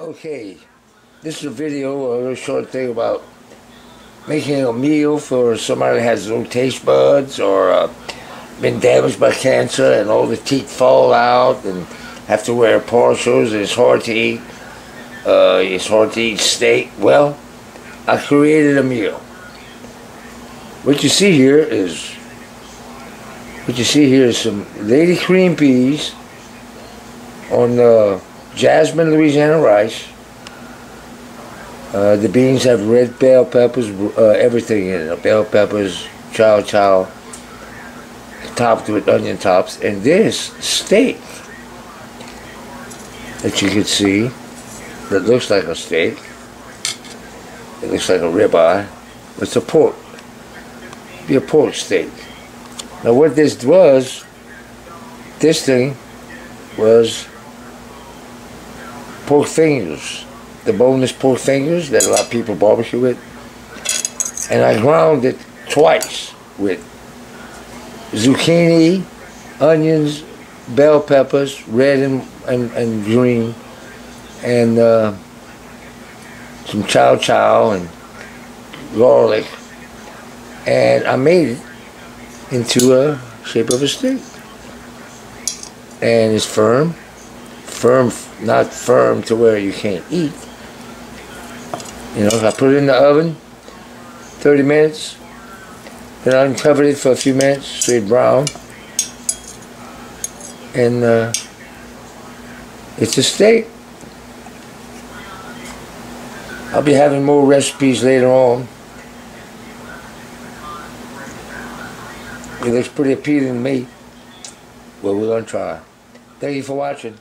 Okay, this is a video, a little short thing about making a meal for somebody that has no taste buds or uh, been damaged by cancer and all the teeth fall out and have to wear partials and it's hard to eat. Uh, it's hard to eat steak. Well, I created a meal. What you see here is what you see here is some lady cream peas on uh, jasmine Louisiana rice. Uh, the beans have red bell peppers, uh, everything in it. Bell peppers, chow chow, topped with onion tops. And this steak that you can see that looks like a steak. It looks like a ribeye. It's a pork. Be a pork steak. Now what this was, this thing was pork fingers, the boneless pork fingers that a lot of people barbecue with. And I ground it twice with zucchini, onions, bell peppers, red and, and, and green, and uh, some chow chow and garlic. And I made it into a shape of a steak. And it's firm, firm, not firm to where you can't eat. You know, I put it in the oven, 30 minutes, then I uncovered it for a few minutes, so brown. And uh, it's a steak. I'll be having more recipes later on. It looks pretty appealing to me. Well, we're going to try. Thank you for watching.